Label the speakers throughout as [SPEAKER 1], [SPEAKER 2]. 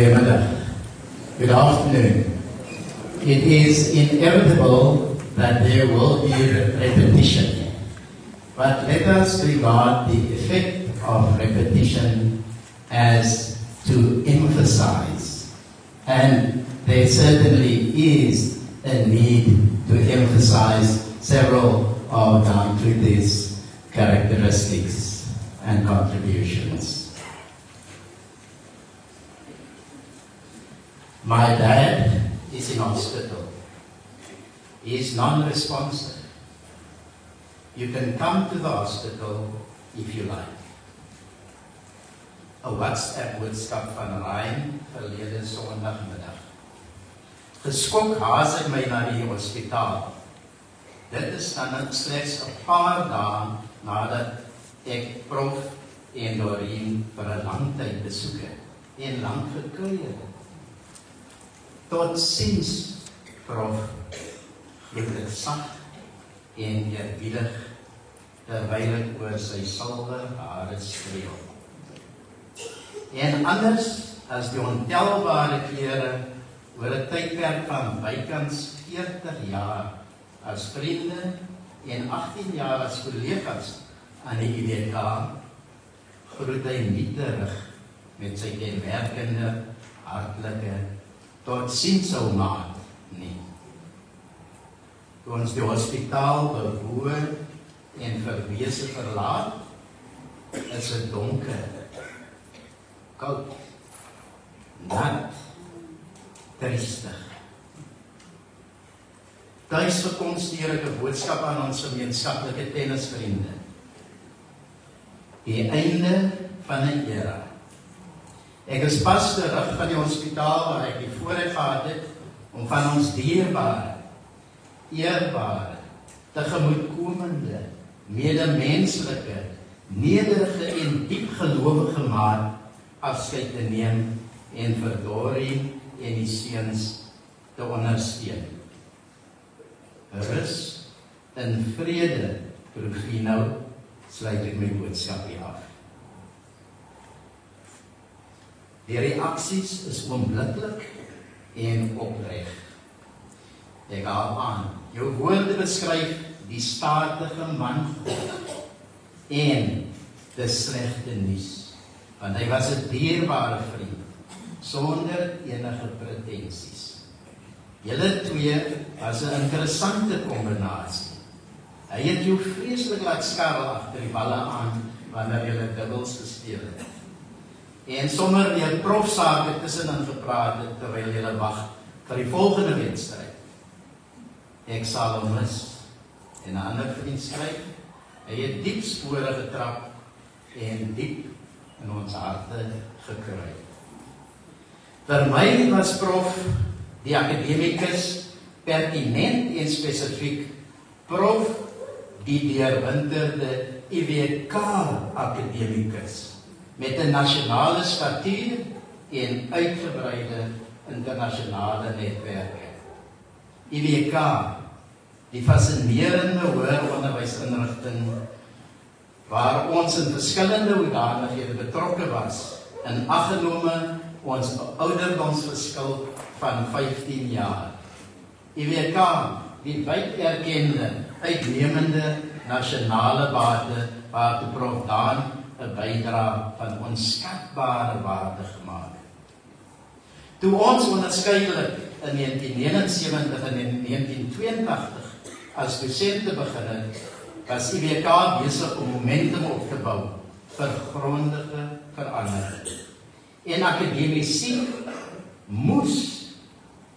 [SPEAKER 1] Good afternoon. It is inevitable that there will be repetition. But let us regard the effect of repetition as to emphasize. And there certainly is a need to emphasize several of Clute's characteristics and contributions. My dad is in hospital. He is non-responsive. You can come to the hospital if you like. 'n WhatsApp boodskap van Ryan verlede Sondagmiddag. Geskok haas ek my na die hospitaal. Dit is dan slegs 'n paar dae nadat ek prof en Doreen vir 'n lang tyd besoek het en lank gekuier het. Tot sins prof het ek sag en eerbiedig terwyl ek oor sy silwer hare streel. En anders as die ontelbare kere oor 'n tydperk van bykans 40 jaar as vriende en 18 jaar as kollegas aan die IDK groet hy nie terug met sy kenmerkende hartlike tot sins ou maat nie. Toe ons die hospitaal bewoon en verwese verlaat, is dit donker koud, nat, triestig. Tuis gekom stuur ek 'n boodskap aan ons gemeenskaplike tennisvriende. Die einde van 'n era. Ek is pas terug van die hospitaal waar ek die voorreg gehad het om van ons dierbare, eerbare, tegemoetkomende, medemenslike, nederige en diep gelowige maat afskeid te neem en vir Dorie en die seuns te ondersteun. Rus in vrede, Rufino, sluit ek my boodskap hier af. Die reaksies is oombliklik en opreg. Ek haal aan, jou woorde beskryf die statige man en die slegte nuus want hy was 'n dierbare vriend sonder enige pretensies. Julle twee was 'n interessante kombinasie. Hy het jou vreeslik laat skarrel agter die balle aan wanneer julle dubbels gespeel het. En sommer weer profsake tussenin gepraat het terwyl julle wag vir die volgende wedstryd. Ek sal hom mis. En 'n ander vriend skryf, hy het diep spore getrap en diep in ons harte gekry. Vir my was prof die akademikus pertinent en spesifiek prof die deurwinterde IWK akademikus met 'n nasionale statuur en uitgebreide internasionale netwerke. IWK die fascinerende hoër onderwysinstelling waar ons in verskillende hoedanighede betrokke was in aggenome ons ouderdomsverskil van 15 jaar. IWK, die wyd erkende uitnemende nasionale bate waar die prof Daan 'n bydrae van onskatbare waarde gemaak het. Toe ons onderskeidelik in 1979 en 1982 as dosente begin het, was IWK besig om momentum op te bou vir grondige verandering. En akademici moes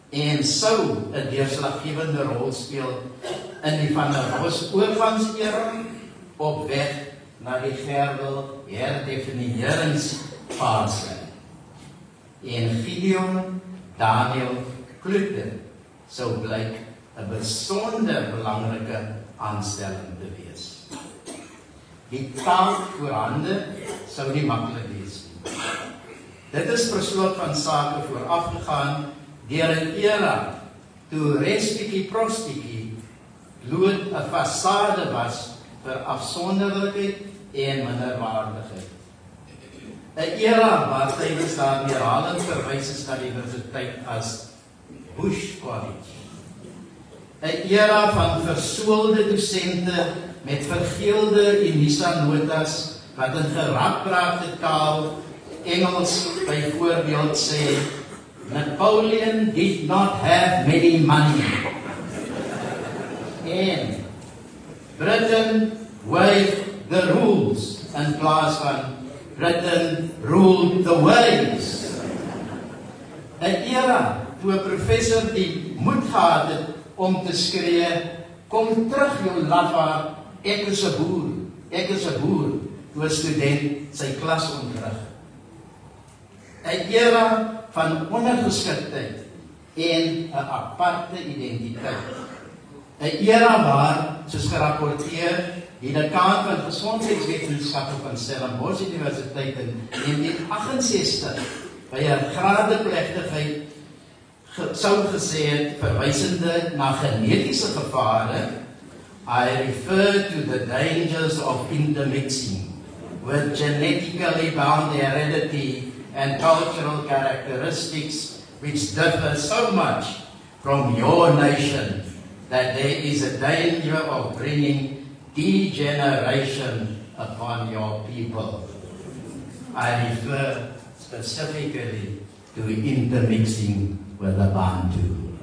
[SPEAKER 1] en sou 'n deurslaggewende rol speel in die van der Bos oorgangsera op weg na die verdere herdefineringsfase. En Gideon Daniel Klute sou blyk 'n besonder belangrike aanstelling te wees. Die taak voorhande sou nie maklik wees nie. Dit is verslot van sake voorafgegaan deur 'n era toe respiki prostiki bloot 'n fasade was vir afsonderlikheid en minderwaardigheid. 'n era waar tydens daar herhaling verwys is na die universiteit as Bush College. 'n Era van versoelde dosente met vergeelde Unisa notas wat in geradbraakte taal Engels byvoorbeeld sê Napoleon did not have many money. En Britain waived the rules in plaas van Britain ruled the waves. 'n Era toe 'n professor die moed gehad het om te skree, kom terug jou laffa, ek is 'n boer, ek is 'n boer, toe 'n student sy klas ontrig. 'n Era van ondergeskiktheid en 'n aparte identiteit. 'n Era waar, soos gerapporteer, die dekaan van gesondheidswetenskappe van Stellenbosch Universiteit in 1968 by 'n gradeplegtigheid sou gesê het verwysende na genetiese gevare I refer to the dangers of intermixing with genetically bound heredity and cultural characteristics which differ so much from your nation that there is a danger of bringing degeneration upon your people. I refer specifically to intermixing with the Bantu.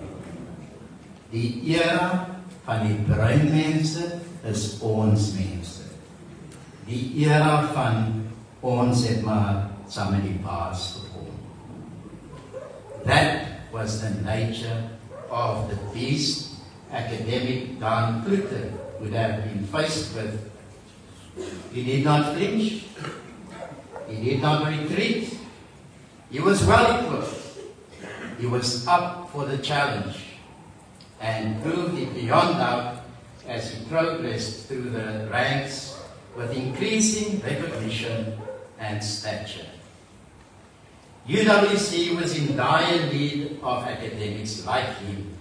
[SPEAKER 1] Die era van die bruin mense is ons mense. Die era van ons het maar saam met die paas gekom. That was the nature of the beast academic Dan Klute would have been faced with. He did not flinch. He did not retreat. He was well equipped. He was up for the challenge and proved it beyond doubt as he progressed through the ranks with increasing recognition and stature. UWC was in dire need of academics like him.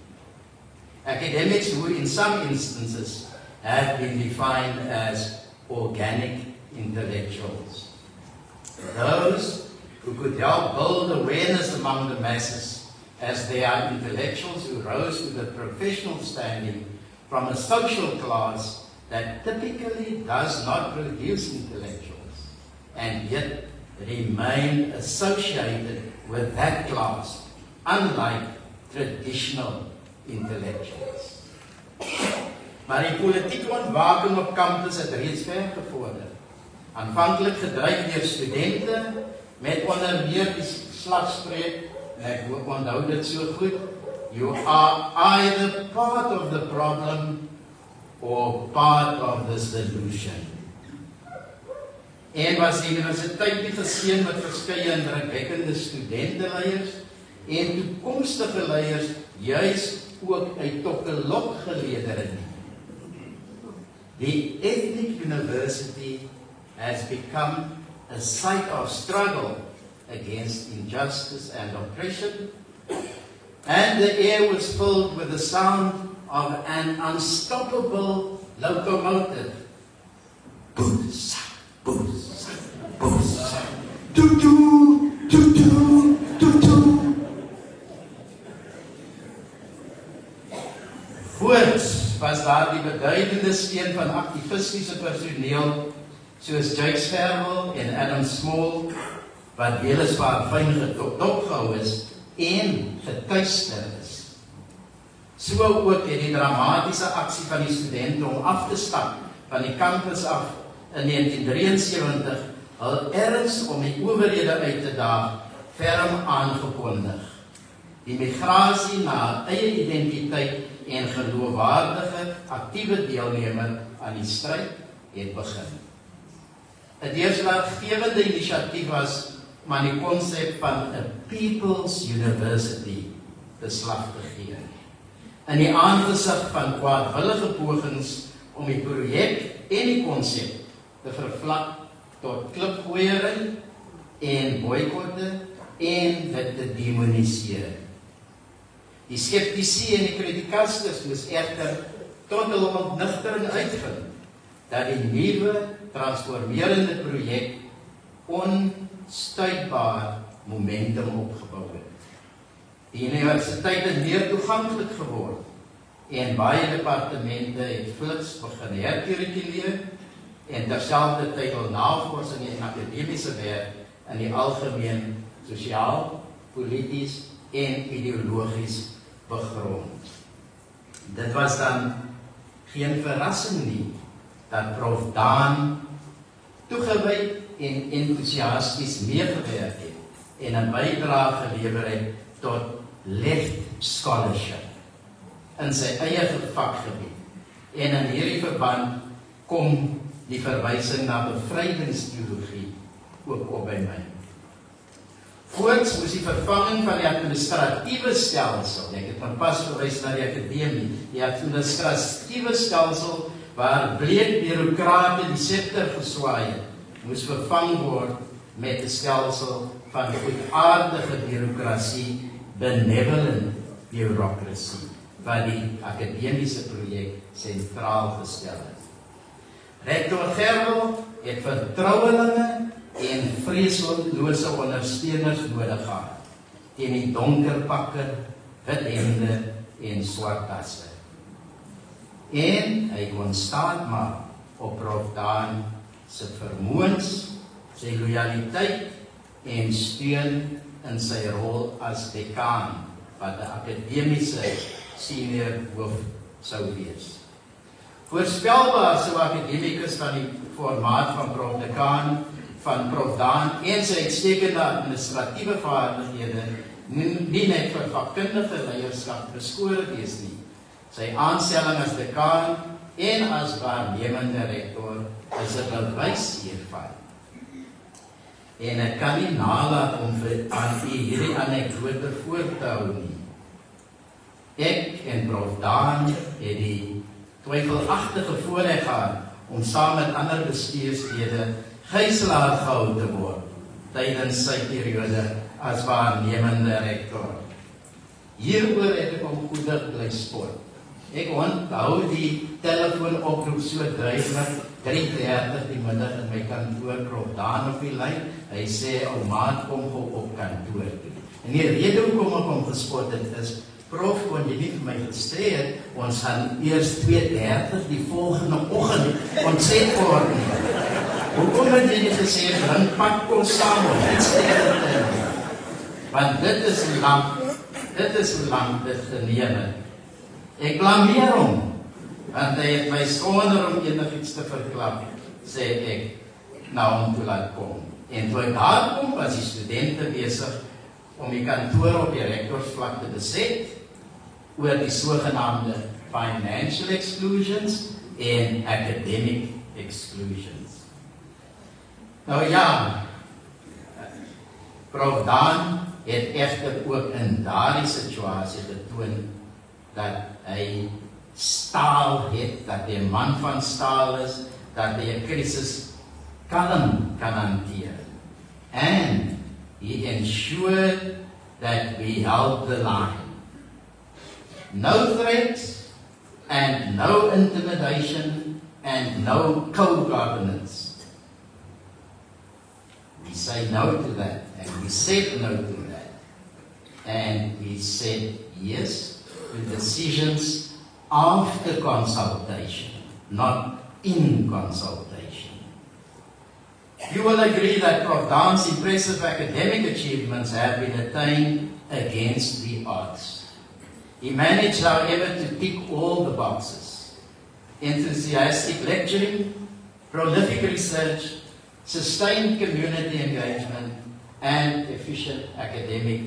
[SPEAKER 1] Academics who, in some instances, have been defined as organic intellectuals. Those who could help build awareness among the masses as they are intellectuals who rose to the professional standing from a social class that typically does not produce intellectuals and yet remain associated with that class, unlike traditional intellectuals. Maar die politieke ontwaking op kampus het reeds ver gevorder. Aanvanklik gedryf deur studente met onder meer die slagspreuk ek hoop onthou dit so goed. You are either part of the problem or part of the solution. En was die universiteit nie geseën met verskeie indrukwekkende studenteleiers en toekomstige leiers juis ook uit Tokkelok geleedere nie. The Ethnic University has become a site of struggle against injustice and oppression. And the air was filled with the sound of an unstoppable locomotive. Boots, boots. Doo doo, doo doo, doo beduidende steen van aktivistiese personeel soos Jake Scherwel en Adam Small wat weliswaar fyn getop gehou is en getuister is. So ook het die dramatiese aksie van die studente om af te stap van die kampus af in 1973 hul erns om die owerhede uit te daag ferm aangekondig. Die migrasie na eie identiteit en geloofwaardige aktiewe deelnemer aan die stryd het begin. 'n Deurslaggewende inisiatief was maar die konsep van 'n people's university beslag te gee. In die aangesig van kwaadwillige pogings om die projek en die konsep te vervlak tot klipgooiery en boikotte en dit te demoniseer. Die skeptici en die kritikasters moes egter tot hulle ontnigtering uitvind dat die nuwe transformerende projek on stuitbaar momentum opgebou het. Die universiteit het meer toeganklik geword en baie departemente het vlits begin herkurikuleer en terselfdertyd al navorsing en akademiese werk in die algemeen sosiaal, polities en ideologies begrond. Dit was dan geen verrassing nie dat prof Daan toegewyd en entoesiasties meegewerk het en 'n bydrae gelewer het tot left scholarship in sy eie vakgebied. En in hierdie verband kom die verwysing na bevrydingsteologie ook op by my. Voorts moes die vervanging van die administratiewe stelsel, ek het van pas verwys na die akademie, die administratiewe stelsel waar bleek bureaukrate die scepter geswaai het, moes vervang word met 'n stelsel van goedaardige bureaukrasie, benevolent bureaucracy wat die akademiese projek sentraal gestel het. Rektor Gerwel het vertrouelinge en vreeslose ondersteuners nodig gehad teen die donker pakke, wit hemde en swart tasse. En hy kon staan maar op Prof Daan se vermoëns, sy lojaliteit en steun in sy rol as dekaan wat 'n akademiese senior hoof sou wees. Voorspelbaar sou akademikus van die formaat van Prof Dekaan van Prof Daan en sy uitstekende administratiewe vaardighede nie net vir vakkundige leierskap beskore wees nie. Sy aanstelling as dekaan en as waarnemende rektor is 'n bewys hiervan. En ek kan nie nalat om vir aan u hierdie anekdote voor te hou nie. Ek en Prof Daan het die twyfelagtige voorreg gehad om saam met ander bestuurslede gijslaer gehou te word tydens sy periode as waarnemende rektor. Hieroor het ek hom goedig bly spot. Ek onthou die telefoonoproep so duidelik 3:30 die middag in my kantoor Prof Daan op die lyn. Hy sê ou maat kom gou op kantoor toe. En die rede hoekom ek hom gespot het is Prof kon jy nie vir my gesê het ons gaan eers 2:30 die volgende oggend ontset word. Hoekom het jy nie gesê dan pak ons saam of iets teenoor? Want dit is lank. Dit is lank dit geneem het. Ek blameer hom want hy het my sonder om enigiets te verklap sê ek nou om te laat kom. En toe ek daar kom was die studente besig om die kantoor op die rektorsvlak te beset oor die sogenaamde financial exclusions en academic exclusions. Nou ja, Prof Dan het egter ook in daardie situasie getoon dat hy staal het, dat hy 'n man van staal is, dat hy 'n krisis kalm kan hanteer. And he ensured that we held the line no threats and no intimidation and no co-governance. We say no to that and we said no to that. And we said yes to decisions after consultation, not in consultation. You will agree that Prof. Daan's impressive academic achievements have been attained against the odds. He managed, however, to tick all the boxes. Enthusiastic lecturing, prolific research, sustained community engagement, and efficient academic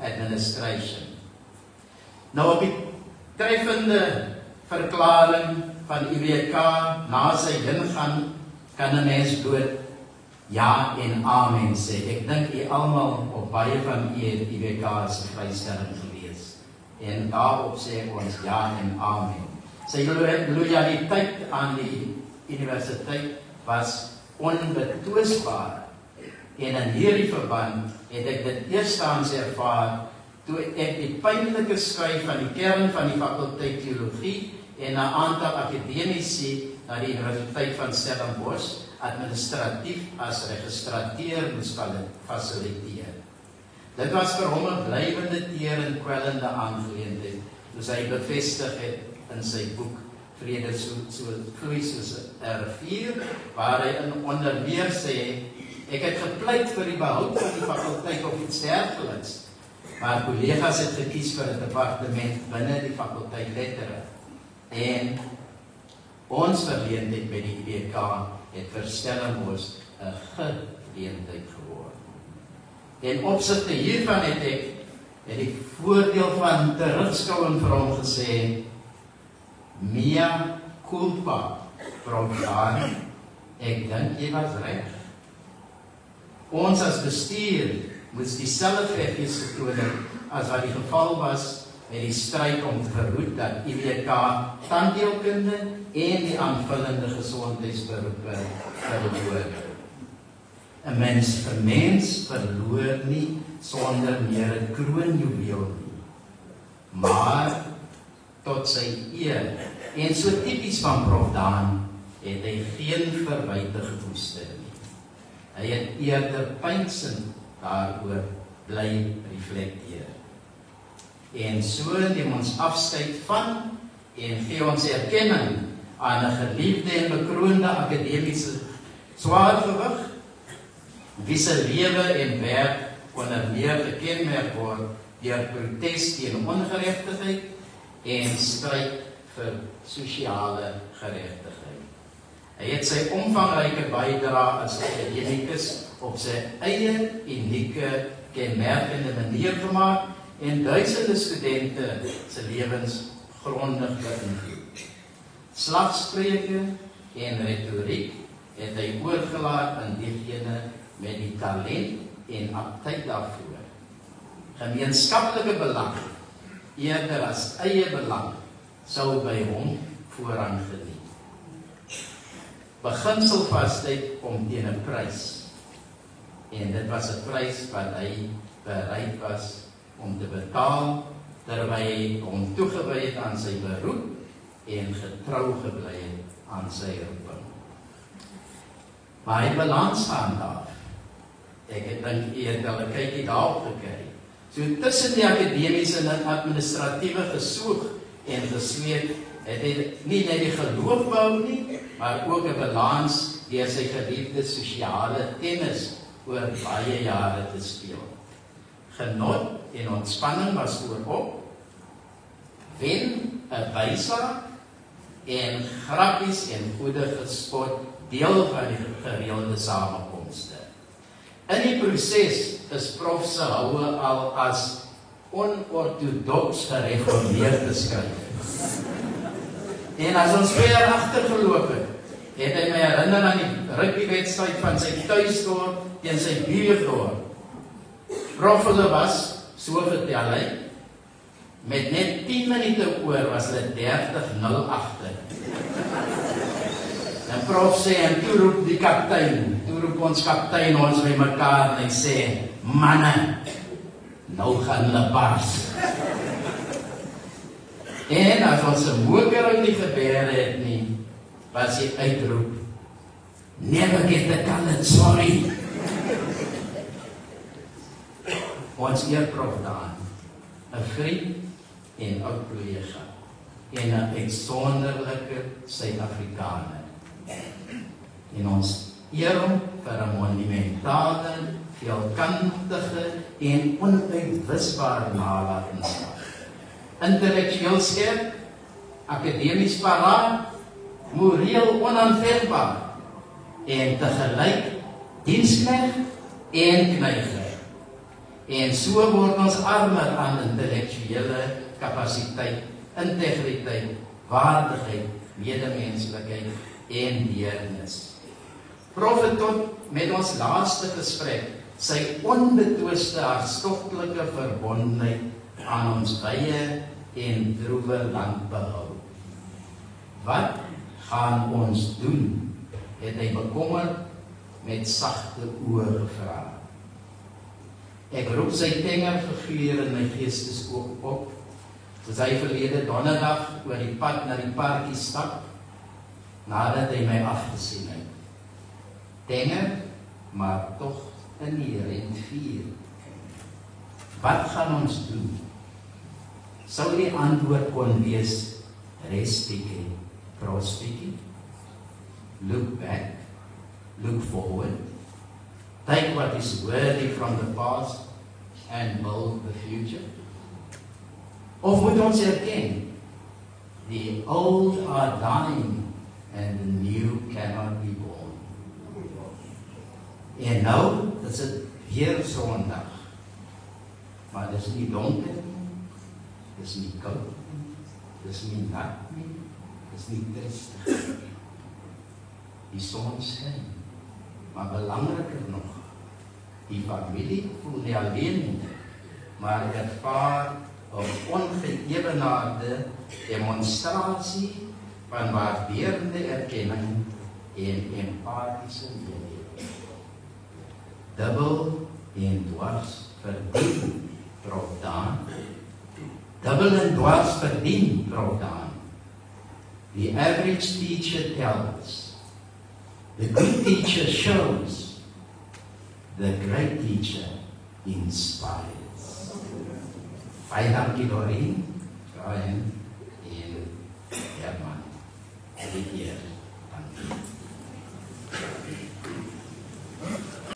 [SPEAKER 1] administration. Nou op die treffende verklaring van IWK na sy ingang kan 'n mens dood ja en amen sê. Ek dink u almal op baie van u IWK se vrystelling en daarop sê ons ja en amen. Sy lojaliteit aan die universiteit was onbetwisbaar. En in hierdie verband het ek dit eerstens ervaar toe ek die pynlike skryf van die kern van die fakulteit teologie en 'n aantal akademici na die universiteit van Stellenbosch administratief as registrateur moes fasiliteer. Dit was vir hom 'n blywende teer en kwellende aangeleentheid, soos hy bevestig het in sy boek Vrede so so soos 'n rivier waar hy in onder meer sê ek het gepleit vir die behoud van die fakulteit of iets dergeliks maar kollegas het gekies vir 'n departement binne die fakulteit lettere en ons verleentheid met die WK het vir Stellenbosch 'n geleentheid geword. En opsigte hiervan het ek het die voordeel van terugskouing vir hom gesê Mia culpa Provian ek dink jy was reg. Ons as bestuur moes dieselfde effekte getoon as wat die geval was met die stryd om te verhoed dat IWK tandheelkunde en die aanvullende gesondheidsberoepe verloor. 'n Mens vir mens verloor nie sonder meer 'n kroonjuweel nie. Maar tot sy eer en so tipies van Prof Daan het hy geen verwyte gevoester nie. Hy het eerder pynsend daaroor bly reflekteer en so neem ons afskeid van en gee ons erkenning aan 'n geliefde en bekroonde akademiese swaargewig wie se lewe en werk onder meer gekenmerk word deur protes teen ongeregtigheid en stryd vir sosiale geregtigheid. Hy het sy omvangryke bydrae as akademikus op sy eie unieke kenmerkende manier gemaak en duisende studente se lewens grondig beïnvloed. Slagspreuke en retoriek het hy oorgelaat aan diegene met die talent en aptyd daarvoor. Gemeenskaplike belang eerder as eie belang sou by hom voorrang geniet. Beginselvasheid om teen 'n prys en dit was 'n prys wat hy bereid was om te betaal terwyl hy hom toegewy het aan sy beroep en getrou gebly het aan sy roeping. Maar hy balans aan daar. Ek het dink al 'n kykie daarop gekry. So tussen die akademiese en administratiewe gesoog en gesweet het hy nie net die geloof bou nie, maar ook 'n balans deur sy geliefde sosiale tennis oor baie jare te speel. Genot en ontspanning was voorop. Wen 'n wysa en grappies en goeie gespot deel van die gereelde samekomste. In die proses is prof se houe al as onortodoks gereformeerd beskryf. En as ons weer agtergeloop het, het hy my herinner aan die rugbywedstryd van sy tuisdorp teen sy buurdorp. Prof was So vertel hy met net 10 minute oor was dit 30-0 agter. En prof sê en toe roep die kaptein, toe roep ons kaptein ons by mekaar en hy sê manne nou gaan hulle bars. En as ons 'n moker uit die gebeure het nie, was hy uitroep. Never get the talent, sorry. ons eerprof daan 'n vriend en ou kollega en 'n uitsonderlike Suid-Afrikaner en ons eer hom vir 'n monumentale veelkantige en onuitwisbare nalatenskap intellektueel skerp akademies paraat moreel onaanveegbaar en te gelyk dienskneg en knyger En so word ons armer aan intellektuele kapasiteit, integriteit, waardigheid, medemenslikheid en deernis. Profet tot met ons laaste gesprek sy onbetwiste hartstogtelike verbondenheid aan ons wye en droewe land behou. Wat gaan ons doen? Het hy bekommerd met sagte oë gevra. Ek roep sy tenger figuur in my geesteskoop op. Soos hy verlede donderdag oor die pad na die parkie stap nadat hy my afgesien het. tenger, maar tog inherent vuur. Wat gaan ons doen? Sou die antwoord kon wees respecte, prospecte. Look back, look forward. Take what is worthy from the past and build the future. Of moet ons erken the old are dying and the new cannot be born. En nou, dit is weer Sondag. Maar dit is nie donker nie. Dit is nie koud nie. Dit is nie nat nie. Dit is nie tristig nie. Die son skyn. Maar belangriker nog, die familie voel nie alleen nie, maar ervaar 'n ongeëwenaarde demonstrasie van waarderende erkenning en empatiese mededogen. double en dwars verdien propdaan. Double en dwars verdien propdaan. The average teacher tells. The good teacher shows. The great teacher inspires. Baie dankie Lorraine, Brian in Herman. every year.